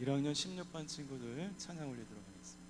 1학년 16반 친구들 찬양 올리도록 하겠습니다.